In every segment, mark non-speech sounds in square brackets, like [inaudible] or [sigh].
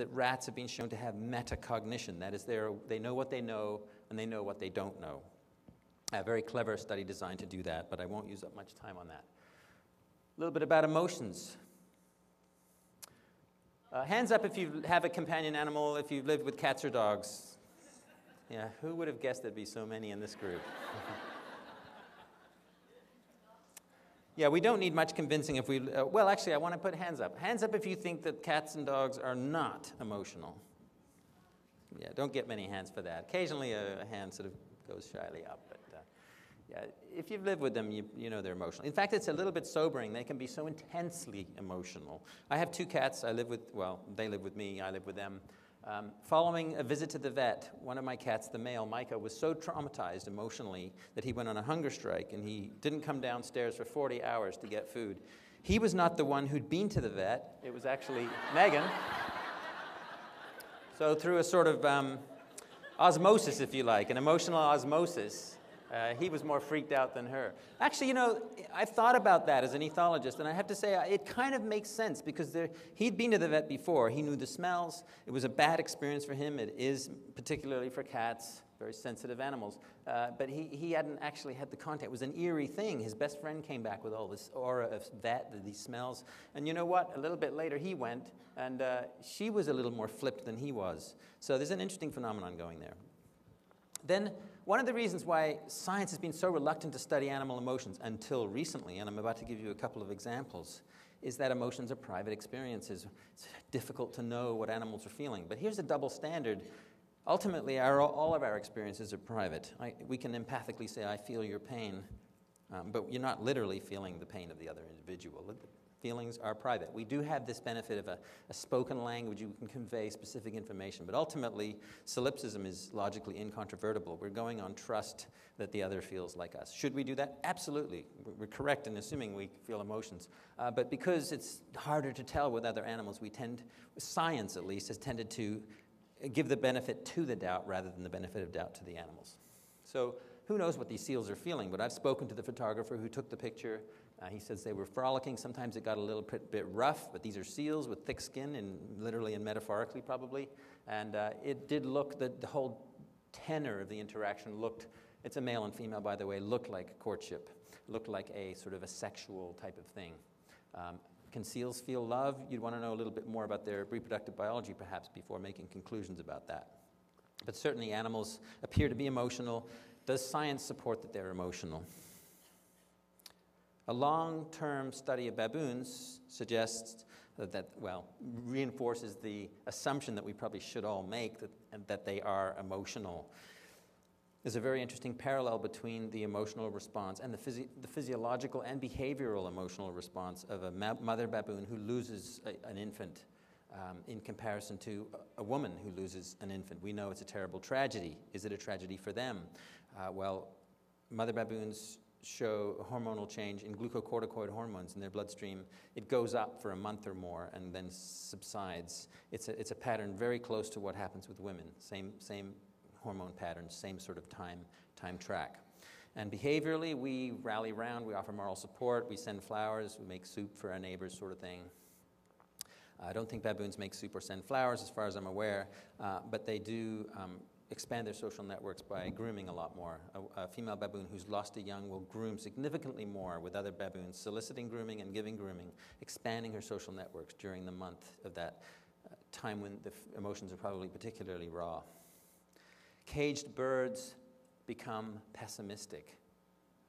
that rats have been shown to have metacognition. That is, they know what they know and they know what they don't know. A very clever study designed to do that, but I won't use up much time on that. A little bit about emotions. Uh, hands up if you have a companion animal, if you've lived with cats or dogs. Yeah, who would have guessed there'd be so many in this group? [laughs] yeah, we don't need much convincing if we. Uh, well, actually, I want to put hands up. Hands up if you think that cats and dogs are not emotional. Yeah, don't get many hands for that. Occasionally, a, a hand sort of goes shyly up, but uh, yeah, if you've lived with them, you, you know they're emotional. In fact, it's a little bit sobering. They can be so intensely emotional. I have two cats. I live with, well, they live with me, I live with them. Um, following a visit to the vet, one of my cats, the male, Micah, was so traumatized emotionally that he went on a hunger strike and he didn't come downstairs for 40 hours to get food. He was not the one who'd been to the vet, it was actually Megan. So, through a sort of um, osmosis, if you like, an emotional osmosis, uh, he was more freaked out than her. Actually, you know, I've thought about that as an ethologist, and I have to say uh, it kind of makes sense because there, he'd been to the vet before. He knew the smells. It was a bad experience for him. It is, particularly for cats, very sensitive animals. Uh, but he, he hadn't actually had the contact. It was an eerie thing. His best friend came back with all this aura of vet, these smells. And you know what? A little bit later, he went, and uh, she was a little more flipped than he was. So there's an interesting phenomenon going there. Then one of the reasons why science has been so reluctant to study animal emotions until recently, and I'm about to give you a couple of examples, is that emotions are private experiences. It's difficult to know what animals are feeling. But here's a double standard. Ultimately, our, all of our experiences are private. I, we can empathically say, I feel your pain, um, but you're not literally feeling the pain of the other individual. Feelings are private. We do have this benefit of a, a, spoken language. You can convey specific information. But ultimately, solipsism is logically incontrovertible. We're going on trust that the other feels like us. Should we do that? Absolutely. We're correct in assuming we feel emotions. Uh, but because it's harder to tell with other animals, we tend, science at least, has tended to give the benefit to the doubt rather than the benefit of doubt to the animals. So who knows what these seals are feeling? But I've spoken to the photographer who took the picture. Uh, he says they were frolicking. Sometimes it got a little bit, rough, but these are seals with thick skin, and literally and metaphorically, probably. And uh, it did look, the, the whole tenor of the interaction looked, it's a male and female, by the way, looked like courtship, looked like a sort of a sexual type of thing. Um, can seals feel love? You'd want to know a little bit more about their reproductive biology, perhaps, before making conclusions about that. But certainly, animals appear to be emotional. Does science support that they're emotional? A long term study of baboons suggests that, well, reinforces the assumption that we probably should all make that, that they are emotional. There's a very interesting parallel between the emotional response and the, the physiological and behavioral emotional response of a ma- mother baboon who loses a, an infant um, in comparison to a woman who loses an infant. We know it's a terrible tragedy. Is it a tragedy for them? Uh, well, mother baboons show hormonal change in glucocorticoid hormones in their bloodstream. It goes up for a month or more and then subsides. It's a, it's a pattern very close to what happens with women. Same, same hormone patterns, same sort of time, time track. And behaviorally, we rally around, we offer moral support, we send flowers, we make soup for our neighbors, sort of thing. I don't think baboons make soup or send flowers, as far as I'm aware, uh, but they do um, expand their social networks by grooming a lot more. A, a, female baboon who's lost a young will groom significantly more with other baboons, soliciting grooming and giving grooming, expanding her social networks during the month of that uh, time when the emotions are probably particularly raw. Caged birds become pessimistic.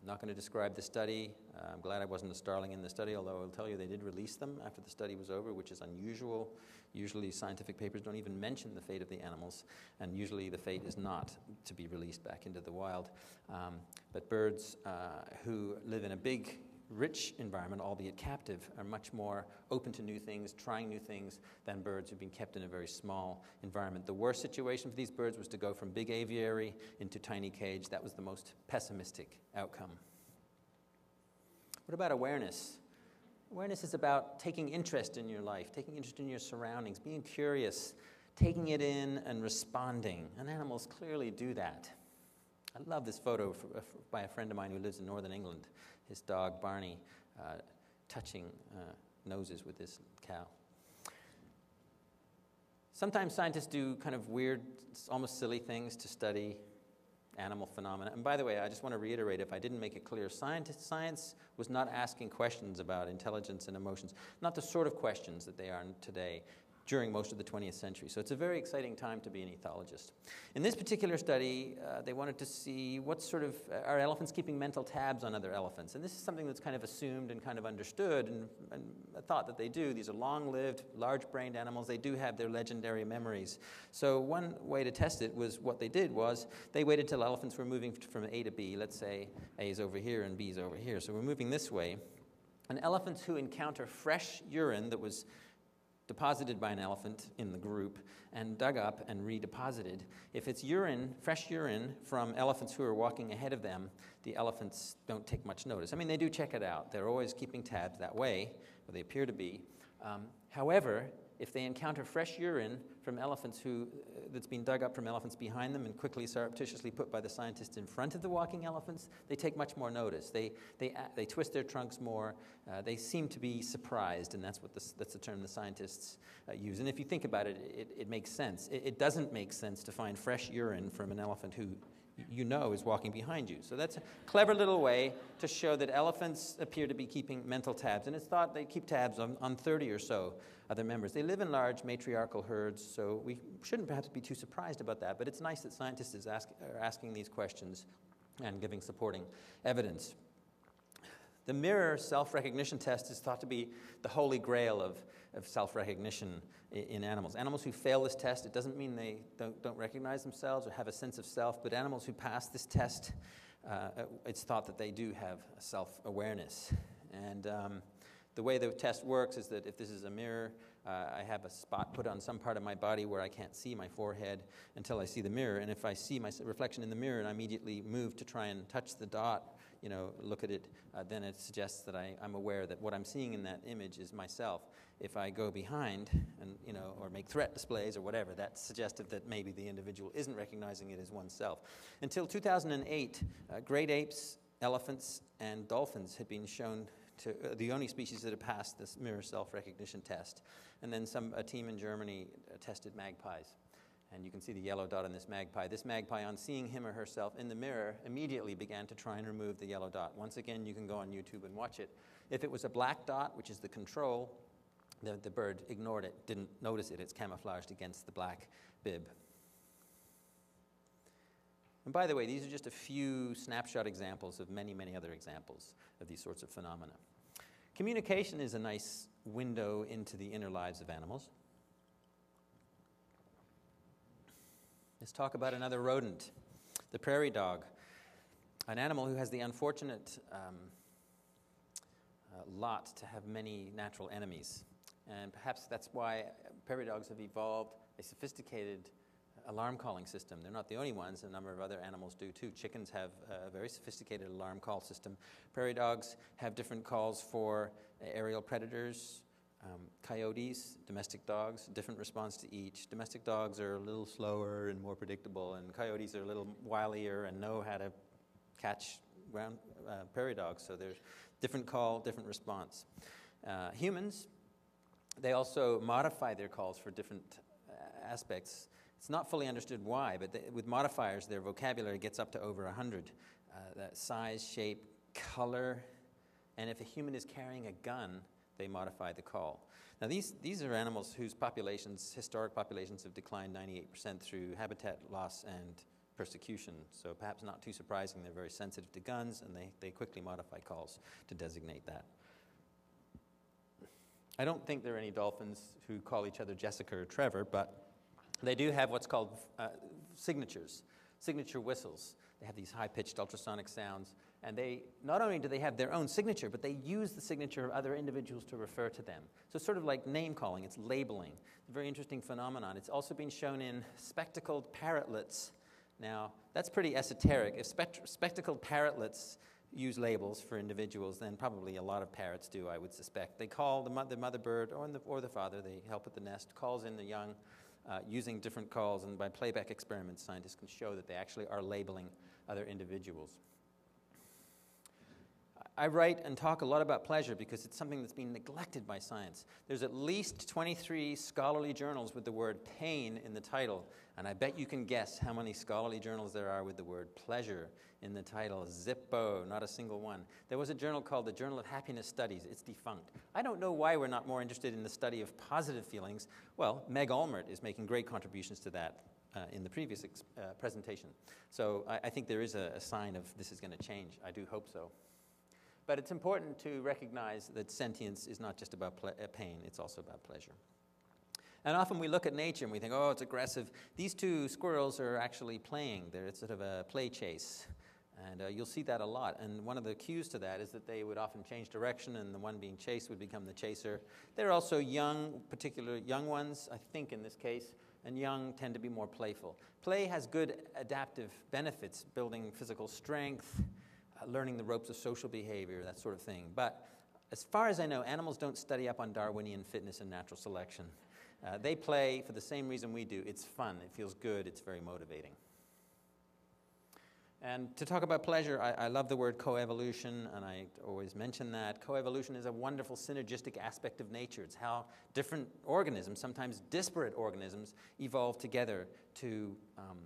I'm not going to describe the study. Uh, I'm glad I wasn't a starling in the study, although I'll tell you they did release them after the study was over, which is unusual. Usually, scientific papers don't even mention the fate of the animals, and usually, the fate is not to be released back into the wild. Um, but birds uh, who live in a big, rich environment, albeit captive, are much more open to new things, trying new things, than birds who've been kept in a very small environment. The worst situation for these birds was to go from big aviary into tiny cage. That was the most pessimistic outcome. What about awareness? Awareness is about taking interest in your life, taking interest in your surroundings, being curious, taking it in and responding. And animals clearly do that. I love this photo by a friend of mine who lives in northern England, his dog Barney uh, touching uh, noses with this cow. Sometimes scientists do kind of weird, almost silly things to study animal phenomena. And by the way, I just want to reiterate if I didn't make it clear, science, science was not asking questions about intelligence and emotions, not the sort of questions that they are today during most of the 20th century. So it's a very exciting time to be an ethologist. In this particular study, uh, they wanted to see what sort of uh, are elephants keeping mental tabs on other elephants. And this is something that's kind of assumed and kind of understood and, and thought that they do. These are long lived, large brained animals. They do have their legendary memories. So one way to test it was what they did was they waited till elephants were moving from A to B. Let's say A is over here and B is over here. So we're moving this way. And elephants who encounter fresh urine that was deposited by an elephant in the group and dug up and redeposited. If it's urine, fresh urine from elephants who are walking ahead of them, the elephants don't take much notice. I mean, they do check it out. They're always keeping tabs that way, or they appear to be. Um, however, if they encounter fresh urine from elephants who, uh, that's been dug up from elephants behind them and quickly surreptitiously put by the scientists in front of the walking elephants, they take much more notice. They, they, uh, they twist their trunks more. Uh, they seem to be surprised, and that's, what the, that's the term the scientists uh, use. And if you think about it, it, it makes sense. It, it doesn't make sense to find fresh urine from an elephant who you know is walking behind you. So that's a clever little way to show that elephants appear to be keeping mental tabs. And it's thought they keep tabs on, on 30 or so other members. They live in large matriarchal herds, so we shouldn't perhaps be too surprised about that, but it's nice that scientists ask, are asking these questions and giving supporting evidence. The mirror self recognition test is thought to be the holy grail of, of self recognition in, animals. Animals who fail this test, it doesn't mean they don't, don't, recognize themselves or have a sense of self, but animals who pass this test, uh, it's thought that they do have self awareness. And um, the way the test works is that if this is a mirror, uh, I have a spot put on some part of my body where I can't see my forehead until I see the mirror. And if I see my reflection in the mirror and I immediately move to try and touch the dot, you know, look at it, uh, then it suggests that I, I'm aware that what I'm seeing in that image is myself. If I go behind and, you know, or make threat displays or whatever, that's suggestive that maybe the individual isn't recognizing it as oneself. Until 2008, uh, great apes, elephants, and dolphins had been shown to uh, the only species that had passed this mirror self-recognition test. And then some, a team in Germany uh, tested magpies. And you can see the yellow dot on this magpie. This magpie, on seeing him or herself in the mirror, immediately began to try and remove the yellow dot. Once again, you can go on YouTube and watch it. If it was a black dot, which is the control, the, the bird ignored it, didn't notice it. It's camouflaged against the black bib. And by the way, these are just a few snapshot examples of many, many other examples of these sorts of phenomena. Communication is a nice window into the inner lives of animals. Let's talk about another rodent, the prairie dog, an animal who has the unfortunate um, uh, lot to have many natural enemies. And perhaps that's why prairie dogs have evolved a sophisticated alarm calling system. They're not the only ones, a number of other animals do too. Chickens have a very sophisticated alarm call system. Prairie dogs have different calls for aerial predators, um, coyotes, domestic dogs, different response to each. Domestic dogs are a little slower and more predictable, and coyotes are a little wilier and know how to catch ground, uh, prairie dogs, so there's different call, different response. Uh, humans, they also modify their calls for different uh, aspects. It's not fully understood why, but the, with modifiers, their vocabulary gets up to over 100. Uh, size, shape, color, and if a human is carrying a gun, they modify the call. Now, these, these are animals whose populations, historic populations, have declined 98% through habitat loss and persecution. So, perhaps not too surprising, they're very sensitive to guns and they, they quickly modify calls to designate that. I don't think there are any dolphins who call each other Jessica or Trevor, but they do have what's called uh, signatures, signature whistles. They have these high pitched ultrasonic sounds, and they not only do they have their own signature, but they use the signature of other individuals to refer to them. So it's sort of like name calling, it's labeling. It's a very interesting phenomenon. It's also been shown in spectacled parrotlets. Now, that's pretty esoteric. If spectacled parrotlets use labels for individuals, then probably a lot of parrots do, I would suspect. They call the, mo- the mother bird or the, or the father, they help with the nest, calls in the young uh, using different calls, and by playback experiments, scientists can show that they actually are labeling other individuals. I write and talk a lot about pleasure because it's something that's been neglected by science. There's at least 23 scholarly journals with the word pain in the title, and I bet you can guess how many scholarly journals there are with the word pleasure in the title. Zippo, not a single one. There was a journal called the Journal of Happiness Studies. It's defunct. I don't know why we're not more interested in the study of positive feelings. Well, Meg Olmert is making great contributions to that uh, in the previous uh, presentation. So I, I, think there is a, a sign of this is going to change. I do hope so. But it's important to recognize that sentience is not just about ple- uh, pain, it's also about pleasure. And often we look at nature and we think, oh, it's aggressive. These two squirrels are actually playing. They're sort of a play chase. And uh, you'll see that a lot. And one of the cues to that is that they would often change direction, and the one being chased would become the chaser. They're also young, particular young ones, I think in this case, and young tend to be more playful. Play has good adaptive benefits, building physical strength, learning the ropes of social behavior, that sort of thing. But as far as I know, animals don't study up on Darwinian fitness and natural selection. Uh, they play for the same reason we do. It's fun, it feels good, it's very motivating. And to talk about pleasure, I, I, love the word coevolution, and I always mention that. Coevolution is a wonderful synergistic aspect of nature. It's how different organisms, sometimes disparate organisms, evolve together to um,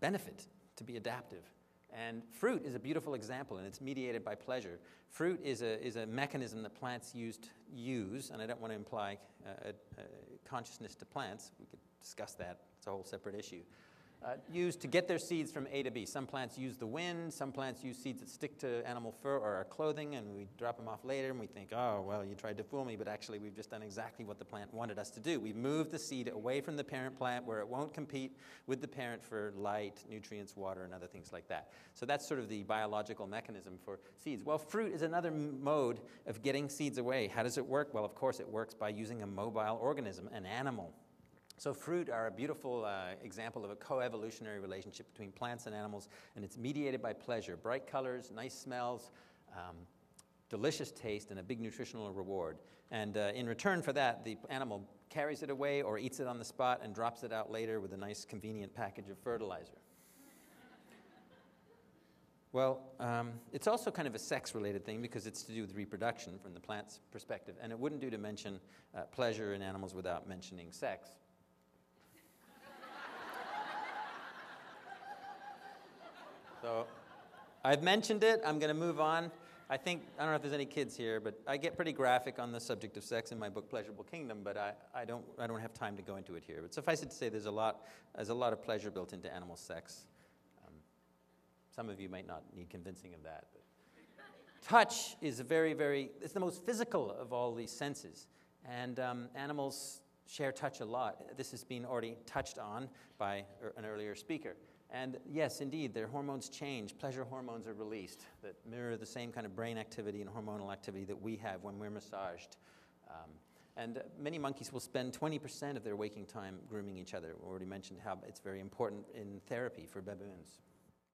benefit, to be adaptive. And fruit is a beautiful example, and it's mediated by pleasure. Fruit is a, is a mechanism that plants used, use, and I don't want to imply uh, a consciousness to plants. We could discuss that, it's a whole separate issue uh, used to get their seeds from A to B. Some plants use the wind, some plants use seeds that stick to animal fur or our clothing, and we drop them off later and we think, oh, well, you tried to fool me, but actually we've just done exactly what the plant wanted us to do. We've moved the seed away from the parent plant where it won't compete with the parent for light, nutrients, water, and other things like that. So that's sort of the biological mechanism for seeds. Well, fruit is another mode of getting seeds away. How does it work? Well, of course, it works by using a mobile organism, an animal. So, fruit are a beautiful uh, example of a co-evolutionary relationship between plants and animals, and it's mediated by pleasure bright colors, nice smells, um, delicious taste, and a big nutritional reward. And uh, in return for that, the animal carries it away or eats it on the spot and drops it out later with a nice, convenient package of fertilizer. [laughs] Well, um, it's also kind of a sex related thing because it's to do with reproduction from the plant's perspective. And it wouldn't do to mention uh, pleasure in animals without mentioning sex. So I've mentioned it. I'm going to move on. I think, I don't know if there's any kids here, but I get pretty graphic on the subject of sex in my book, Pleasurable Kingdom, but I, I, don't, I don't have time to go into it here. But suffice it to say, there's a lot, there's a lot of pleasure built into animal sex. Um, some of you might not need convincing of that. But. Touch is a very, very, it's the most physical of all these senses. And um, animals share touch a lot. This has been already touched on by er, an earlier speaker. And yes, indeed, their hormones change. Pleasure hormones are released that mirror the same kind of brain activity and hormonal activity that we have when we're massaged. Um, and many monkeys will spend 20% of their waking time grooming each other. We already mentioned how it's very important in therapy for baboons.